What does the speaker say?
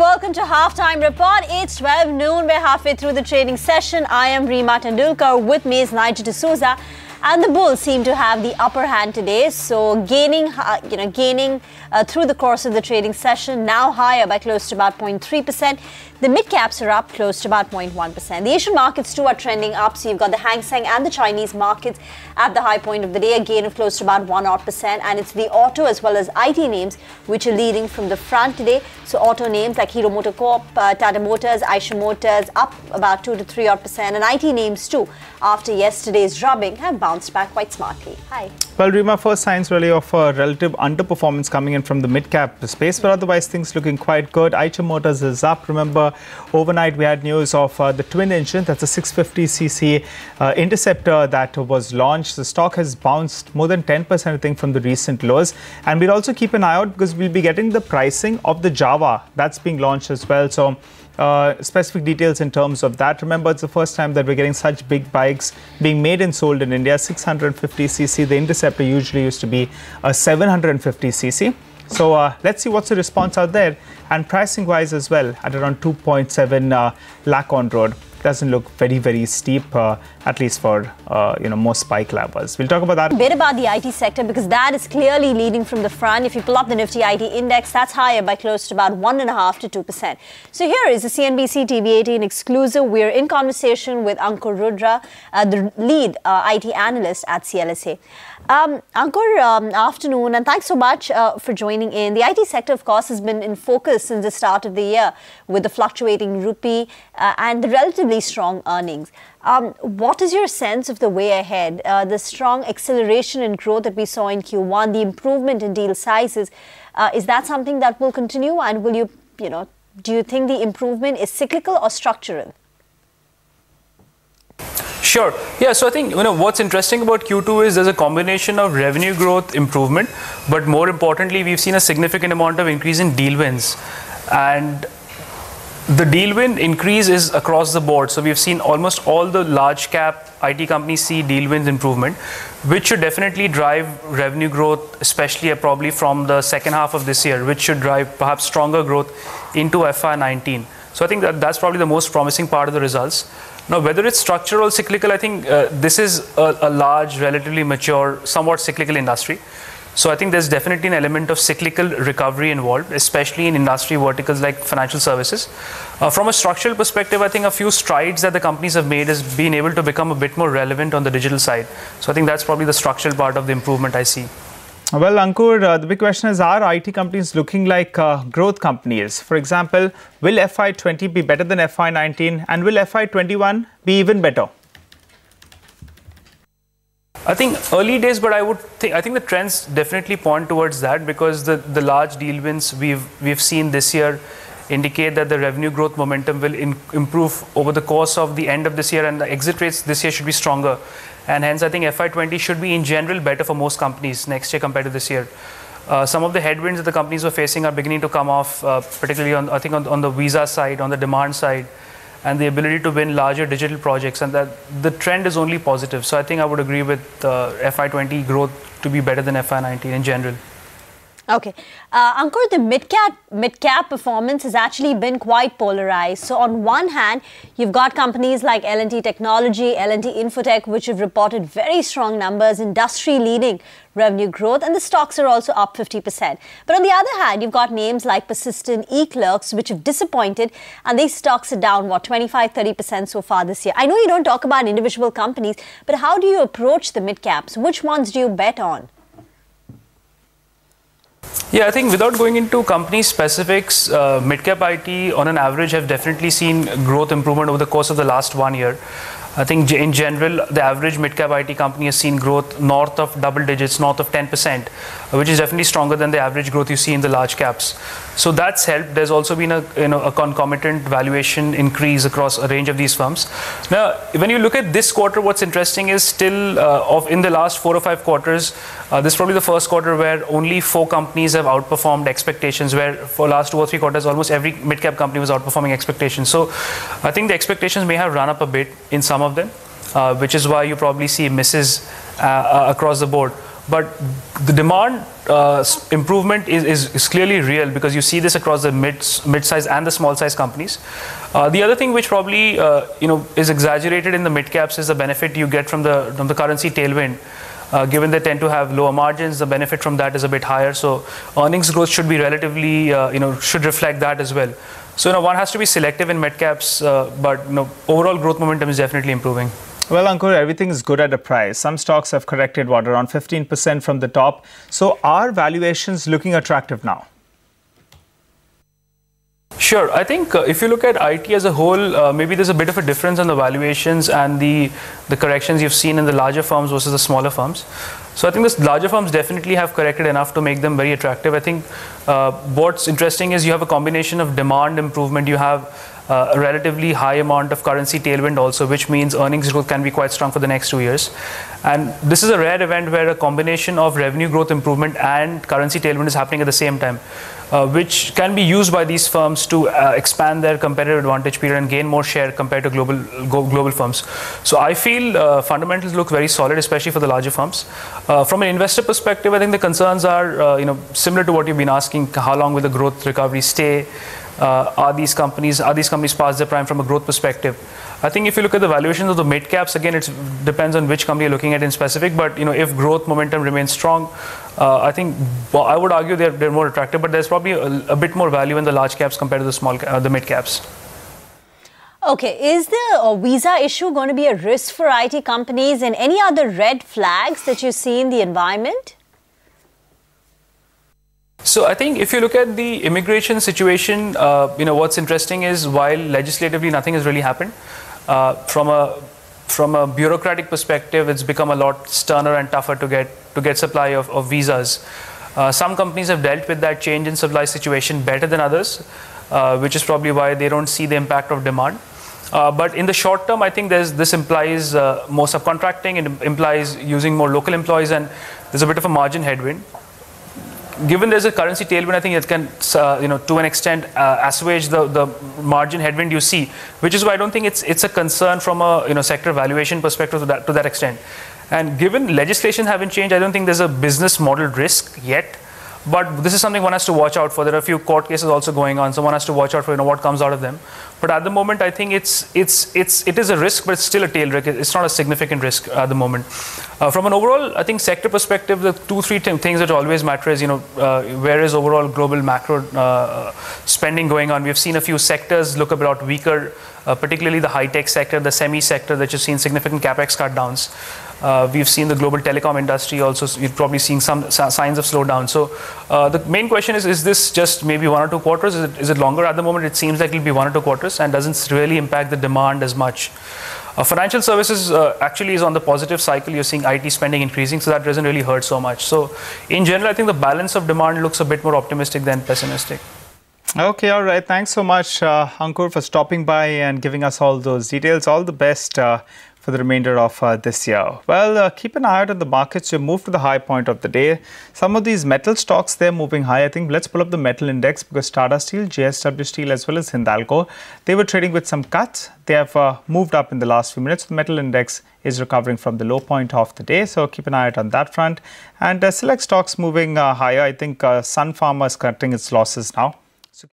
welcome to Halftime Report. It's 12 noon. We're halfway through the trading session. I am Reema Tendulkar. With me is Nigel D'Souza. And the bulls seem to have the upper hand today. So gaining, you know, gaining uh, through the course of the trading session, now higher by close to about 0.3%. The mid caps are up close to about 0.1%. The Asian markets too are trending up. So you've got the Hang Seng and the Chinese markets at the high point of the day, a gain of close to about 1 odd percent. And it's the auto as well as IT names which are leading from the front today. So auto names like Hero MotoCorp, uh, Tata Motors, Eicher Motors up about 2 to 3 odd percent. And IT names too, after yesterday's drubbing, have bounced back quite smartly. Hi. Well, Reema, first signs really of a relative underperformance coming in from the mid-cap space, but otherwise things looking quite good. Eicher Motors is up. Remember, overnight we had news of uh, the twin engine, that's a 650cc uh, Interceptor that was launched. The stock has bounced more than 10%, I think, from the recent lows. And we'll also keep an eye out because we'll be getting the pricing of the Jawa that's being launched as well. So uh, specific details in terms of that. Remember, it's the first time that we're getting such big bikes being made and sold in India. 650cc. The Interceptor usually used to be a 750cc. So uh, let's see what's the response out there. And pricing wise as well, at around 2.7 uh, lakh on road doesn't look very, very steep, uh, at least for uh, you know most spike levels. We'll talk about that. A bit about the IT sector because that is clearly leading from the front. If you pull up the Nifty IT index, that's higher by close to about one and a half to two percent. So here is the CNBC TV18 exclusive. We're in conversation with Ankur Rudra, uh, the lead uh, IT analyst at CLSA. Um, Ankur, um, afternoon, and thanks so much uh, for joining in. The IT sector, of course, has been in focus since the start of the year with the fluctuating rupee uh, and the strong earnings. Um, what is your sense of the way ahead? Uh, the strong acceleration in growth that we saw in Q1, the improvement in deal sizes, uh, is that something that will continue? And will you, you know, do you think the improvement is cyclical or structural? Sure. Yeah. So I think you know what's interesting about Q2 is there's a combination of revenue growth improvement, but more importantly, we've seen a significant amount of increase in deal wins, and the deal win increase is across the board. So we've seen almost all the large cap IT companies see deal wins improvement, which should definitely drive revenue growth, especially uh, probably from the second half of this year, which should drive perhaps stronger growth into FY19. So I think that that's probably the most promising part of the results. Now, whether it's structural or cyclical, I think uh, this is a, a, large, relatively mature, somewhat cyclical industry. So I think there's definitely an element of cyclical recovery involved, especially in industry verticals like financial services. Uh, from a structural perspective, I think a few strides that the companies have made is being able to become a bit more relevant on the digital side. So I think that's probably the structural part of the improvement I see. Well, Ankur, uh, the big question is are IT companies looking like uh, growth companies? For example, will FY20 be better than FY19 and will FY21 be even better? I think early days, but I would think I think the trends definitely point towards that because the, the large deal wins we've we've seen this year indicate that the revenue growth momentum will in, improve over the course of the end of this year and the exit rates this year should be stronger and hence I think FY20 should be in general better for most companies next year compared to this year. Uh, some of the headwinds that the companies were facing are beginning to come off, uh, particularly on I think on, on, the visa side, on the demand side, and the ability to win larger digital projects, and that the trend is only positive. So I think I would agree with uh, FY20 growth to be better than FY19 in general. Okay. Uh, Ankur, the mid-cap, mid-cap performance has actually been quite polarized. So on one hand, you've got companies like L&T Technology, L&T Infotech, which have reported very strong numbers, industry-leading revenue growth, and the stocks are also up 50%. But on the other hand, you've got names like Persistent, eClerx, which have disappointed, and these stocks are down, what, 25, 30% so far this year. I know you don't talk about individual companies, but how do you approach the mid-caps? Which ones do you bet on? Yeah, I think without going into company specifics, uh, midcap IT on an average have definitely seen growth improvement over the course of the last one year. I think in general, the average mid-cap IT company has seen growth north of double digits, north of 10%, which is definitely stronger than the average growth you see in the large caps. So that's helped. There's also been a, you know, a concomitant valuation increase across a range of these firms. Now, when you look at this quarter, what's interesting is still uh, of in the last four or five quarters, uh, this is probably the first quarter where only four companies have outperformed expectations, where for the last two or three quarters, almost every mid-cap company was outperforming expectations. So I think the expectations may have run up a bit in some of them, uh, which is why you probably see misses uh, uh, across the board. But the demand uh, improvement is, is, is, clearly real because you see this across the mid mid-size and the small size companies. Uh, the other thing which probably uh, you know is exaggerated in the mid caps is the benefit you get from the from the currency tailwind. Uh, given they tend to have lower margins, the benefit from that is a bit higher. So earnings growth should be relatively, uh, you know, should reflect that as well. So you know, one has to be selective in mid caps, uh, but you know, overall growth momentum is definitely improving. Well, Ankur, everything is good at a price. Some stocks have corrected, what, around 15% from the top. So are valuations looking attractive now? Sure. I think uh, if you look at IT as a whole, uh, maybe there's a bit of a difference in the valuations and the, the corrections you've seen in the larger firms versus the smaller firms. So I think the larger firms definitely have corrected enough to make them very attractive. I think uh, what's interesting is you have a combination of demand improvement. You have a relatively high amount of currency tailwind also, which means earnings growth can be quite strong for the next two years. And this is a rare event where a combination of revenue growth improvement and currency tailwind is happening at the same time. Uh, which can be used by these firms to uh, expand their competitive advantage period and gain more share compared to global global firms. So I feel uh, fundamentals look very solid, especially for the larger firms. Uh, from an investor perspective, I think the concerns are uh, you know similar to what you've been asking: how long will the growth recovery stay? Uh, are these companies are these companies past their prime from a growth perspective? I think if you look at the valuations of the mid caps, again, it depends on which company you're looking at in specific. But you know, if growth momentum remains strong, uh, I think well, I would argue they're, they're more attractive. But there's probably a, a, bit more value in the large caps compared to the small uh, the mid caps. Okay, is the uh, visa issue going to be a risk for IT companies and any other red flags that you see in the environment? So I think if you look at the immigration situation, uh, you know what's interesting is while legislatively nothing has really happened, uh, from a from a bureaucratic perspective, it's become a lot sterner and tougher to get to get supply of, of visas. Uh, some companies have dealt with that change in supply situation better than others, uh, which is probably why they don't see the impact of demand. Uh, but in the short term, I think this implies uh, more subcontracting. It implies using more local employees, and there's a bit of a margin headwind given there's a currency tailwind, I think it can, uh, you know, to an extent, uh, assuage the, the margin headwind you see, which is why I don't think it's it's a concern from a you know sector valuation perspective to that to that extent. And given legislation haven't changed, I don't think there's a business model risk yet. But this is something one has to watch out for. There are a few court cases also going on, so one has to watch out for you know what comes out of them. But at the moment, I think it's it's it's it is a risk, but it's still a tail risk. It's not a significant risk at the moment. Uh, from an overall, I think sector perspective, the two three things that always matter is you know uh, where is overall global macro uh, spending going on. We've seen a few sectors look a lot weaker, uh, particularly the high tech sector, the semi sector, that you've seen significant capex cut downs. Uh, we've seen the global telecom industry also, you're probably seeing some signs of slowdown. So uh, the main question is, is this just maybe one or two quarters? Is it, is it longer? At the moment, it seems like it'll be one or two quarters and doesn't really impact the demand as much. Uh, financial services uh, actually is on the positive cycle. You're seeing IT spending increasing, so that doesn't really hurt so much. So in general, I think the balance of demand looks a bit more optimistic than pessimistic. Okay, all right. Thanks so much, uh, Ankur, for stopping by and giving us all those details. All the best uh, for the remainder of uh, this year? Well, uh, keep an eye out on the markets. You move to the high point of the day. Some of these metal stocks, they're moving high. I think let's pull up the metal index because Tata Steel, JSW Steel, as well as Hindalco, they were trading with some cuts. They have uh, moved up in the last few minutes. The metal index is recovering from the low point of the day. So keep an eye out on that front. And uh, select stocks moving uh, higher. I think uh, Sun Pharma is cutting its losses now. So